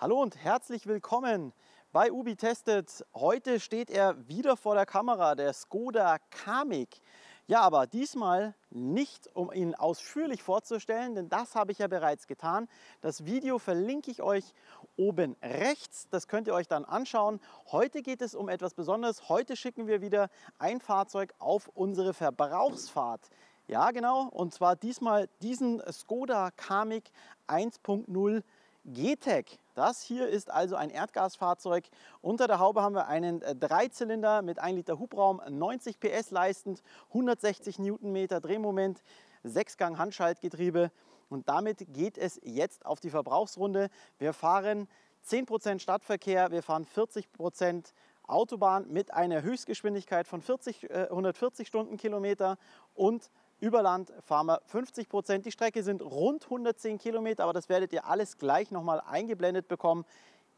Hallo und herzlich willkommen bei Ubi Tested. Heute steht er wieder vor der Kamera, der Skoda Kamiq. Ja, aber diesmal nicht, um ihn ausführlich vorzustellen, denn das habe ich ja bereits getan. Das Video verlinke ich euch oben rechts, das könnt ihr euch dann anschauen. Heute geht es um etwas Besonderes. Heute schicken wir wieder ein Fahrzeug auf unsere Verbrauchsfahrt. Ja, genau, und zwar diesmal diesen Skoda Kamiq 1.0 GTEC. Das hier ist also ein Erdgasfahrzeug. Unter der Haube haben wir einen äh, Dreizylinder mit 1 Liter Hubraum, 90 PS leistend, 160 Newtonmeter Drehmoment, 6-Gang Handschaltgetriebe. Und damit geht es jetzt auf die Verbrauchsrunde. Wir fahren 10% Stadtverkehr, wir fahren 40% Autobahn mit einer Höchstgeschwindigkeit von 40, äh, 140 Stundenkilometer und über Land fahren wir 50 Prozent. Die Strecke sind rund 110 Kilometer, aber das werdet ihr alles gleich nochmal eingeblendet bekommen.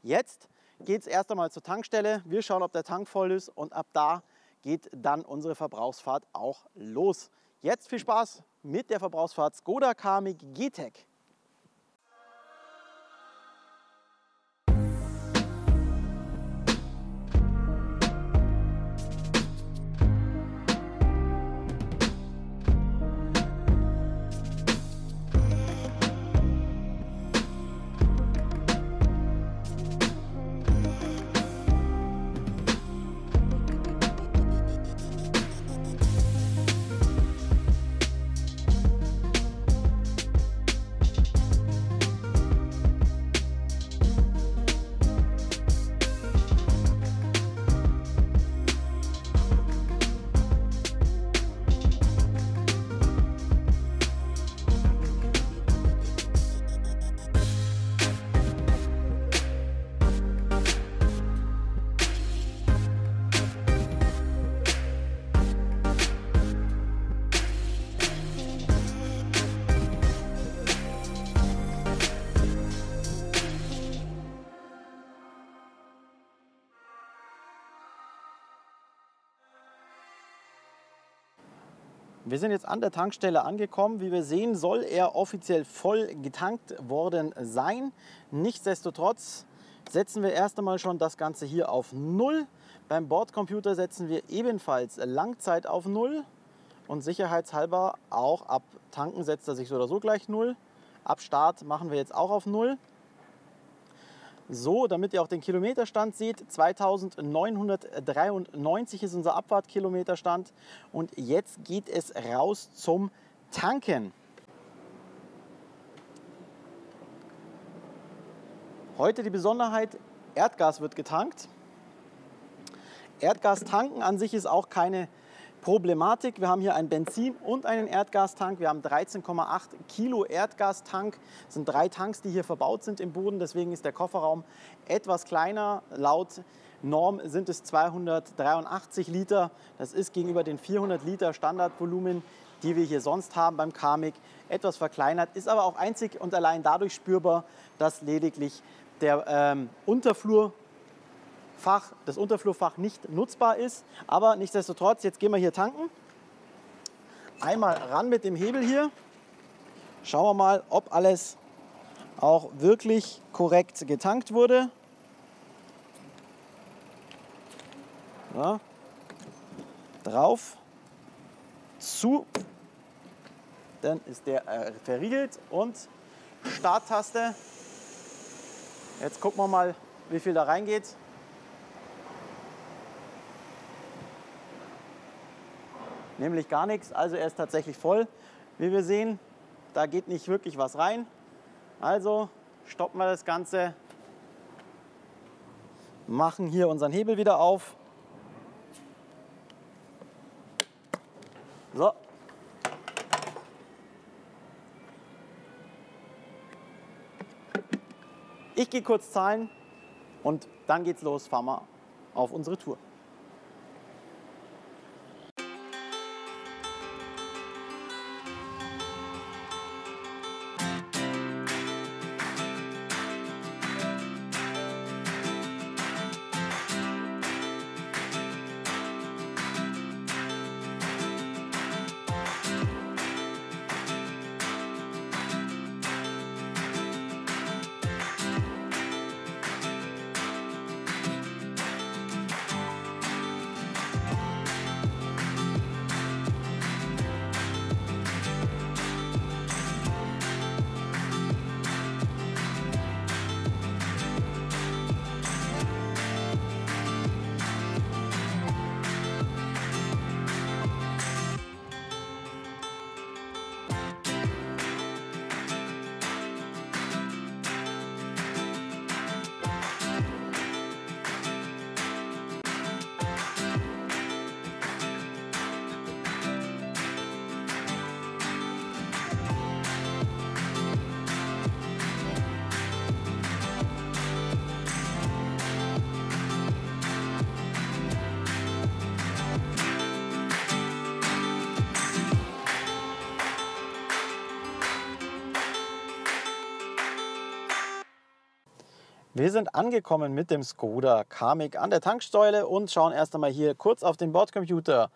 Jetzt geht es erst einmal zur Tankstelle. Wir schauen, ob der Tank voll ist und ab da geht dann unsere Verbrauchsfahrt auch los. Jetzt viel Spaß mit der Verbrauchsfahrt Skoda Kamiq GTEC. Wir sind jetzt an der Tankstelle angekommen. Wie wir sehen, soll er offiziell voll getankt worden sein. Nichtsdestotrotz setzen wir erst einmal schon das Ganze hier auf Null. Beim Bordcomputer setzen wir ebenfalls Langzeit auf Null und sicherheitshalber auch ab Tanken setzt er sich so oder so gleich Null. Ab Start machen wir jetzt auch auf Null. So, damit ihr auch den Kilometerstand seht, 2993 ist unser Abfahrtkilometerstand und jetzt geht es raus zum Tanken. Heute die Besonderheit, Erdgas wird getankt. Erdgas tanken an sich ist auch keine Problematik. Wir haben hier ein Benzin- und einen Erdgastank. Wir haben 13,8 Kilo Erdgastank. Das sind drei Tanks, die hier verbaut sind im Boden. Deswegen ist der Kofferraum etwas kleiner. Laut Norm sind es 283 Liter. Das ist gegenüber den 400 Liter Standardvolumen, die wir hier sonst haben beim Kamiq, etwas verkleinert. Ist aber auch einzig und allein dadurch spürbar, dass lediglich der ähm, Unterflur Fach, das Unterflurfach nicht nutzbar ist. Aber nichtsdestotrotz, jetzt gehen wir hier tanken. Einmal ran mit dem Hebel hier. Schauen wir mal, ob alles auch wirklich korrekt getankt wurde. Ja. Drauf, zu, dann ist der äh, verriegelt und Starttaste. Jetzt gucken wir mal, wie viel da reingeht. Nämlich gar nichts. Also er ist tatsächlich voll. Wie wir sehen, da geht nicht wirklich was rein. Also stoppen wir das Ganze, machen hier unseren Hebel wieder auf. So. Ich gehe kurz zahlen und dann geht's los, fahren wir auf unsere Tour. Wir sind angekommen mit dem Skoda Kamiq an der Tanksäule und schauen erst einmal hier kurz auf den Bordcomputer.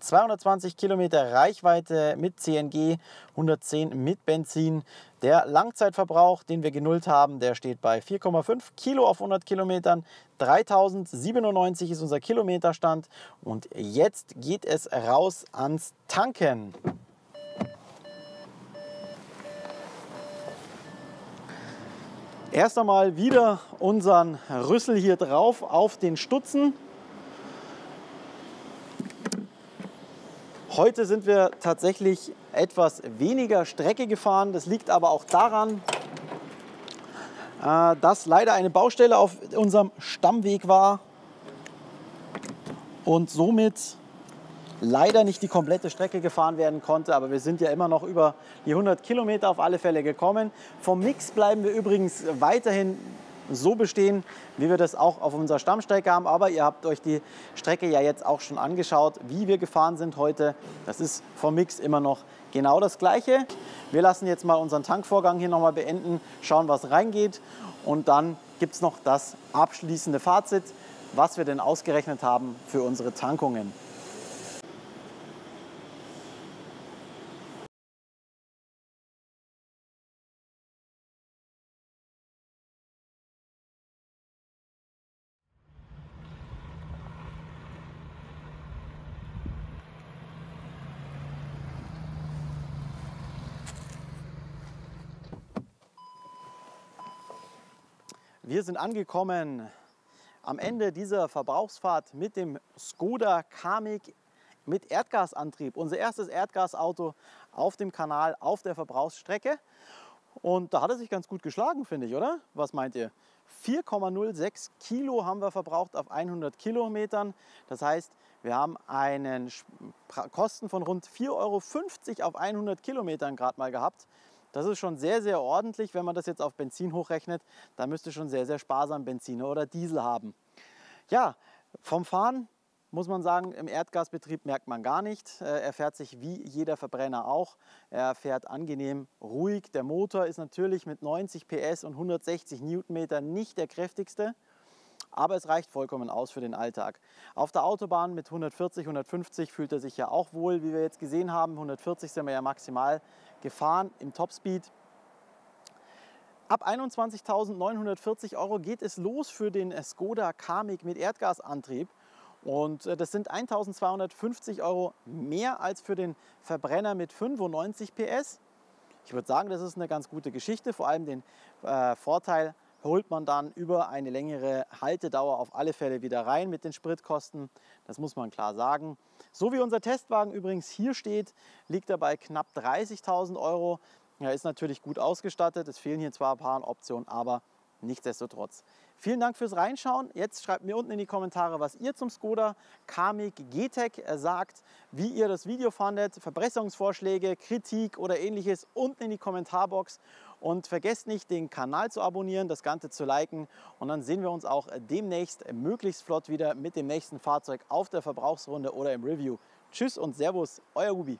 220 Kilometer Reichweite mit CNG, 110 mit Benzin. Der Langzeitverbrauch, den wir genullt haben, der steht bei 4,5 Kilo auf 100 Kilometern. 3097 ist unser Kilometerstand und jetzt geht es raus ans Tanken. Erst einmal wieder unseren Rüssel hier drauf auf den Stutzen. Heute sind wir tatsächlich etwas weniger Strecke gefahren. Das liegt aber auch daran, äh, dass leider eine Baustelle auf unserem Stammweg war und somit leider nicht die komplette Strecke gefahren werden konnte, aber wir sind ja immer noch über die 100 Kilometer auf alle Fälle gekommen. Vom Mix bleiben wir übrigens weiterhin so bestehen, wie wir das auch auf unserer Stammstrecke haben. Aber ihr habt euch die Strecke ja jetzt auch schon angeschaut, wie wir gefahren sind heute. Das ist vom Mix immer noch genau das Gleiche. Wir lassen jetzt mal unseren Tankvorgang hier nochmal beenden, schauen, was reingeht. Und dann gibt es noch das abschließende Fazit, was wir denn ausgerechnet haben für unsere Tankungen. Wir sind angekommen am Ende dieser Verbrauchsfahrt mit dem Skoda Kamiq mit Erdgasantrieb. Unser erstes Erdgasauto auf dem Kanal, auf der Verbrauchsstrecke. Und da hat er sich ganz gut geschlagen, finde ich, oder? Was meint ihr? 4,06 Kilo haben wir verbraucht auf 100 Kilometern. Das heißt, wir haben einen Kosten von rund 4,50 Euro auf 100 Kilometern gerade mal gehabt. Das ist schon sehr, sehr ordentlich. Wenn man das jetzt auf Benzin hochrechnet, dann müsste schon sehr, sehr sparsam Benzin oder Diesel haben. Ja, vom Fahren muss man sagen, im Erdgasbetrieb merkt man gar nicht. Äh, er fährt sich wie jeder Verbrenner auch. Er fährt angenehm ruhig. Der Motor ist natürlich mit 90 PS und 160 Newtonmeter nicht der kräftigste aber es reicht vollkommen aus für den Alltag. Auf der Autobahn mit 140, 150 fühlt er sich ja auch wohl, wie wir jetzt gesehen haben. 140 sind wir ja maximal gefahren im Topspeed. Ab 21.940 Euro geht es los für den Skoda Kamiq mit Erdgasantrieb. Und äh, das sind 1250 Euro mehr als für den Verbrenner mit 95 PS. Ich würde sagen, das ist eine ganz gute Geschichte. Vor allem den äh, Vorteil holt man dann über eine längere Haltedauer auf alle Fälle wieder rein mit den Spritkosten. Das muss man klar sagen. So wie unser Testwagen übrigens hier steht, liegt er bei knapp 30.000 Euro. Er ist natürlich gut ausgestattet. Es fehlen hier zwar ein paar Optionen, aber nichtsdestotrotz. Vielen Dank fürs Reinschauen. Jetzt schreibt mir unten in die Kommentare, was ihr zum Skoda Kamiq GTEC sagt, wie ihr das Video fandet, Verbesserungsvorschläge, Kritik oder ähnliches unten in die Kommentarbox. Und vergesst nicht, den Kanal zu abonnieren, das Ganze zu liken und dann sehen wir uns auch demnächst möglichst flott wieder mit dem nächsten Fahrzeug auf der Verbrauchsrunde oder im Review. Tschüss und Servus, euer Ruby.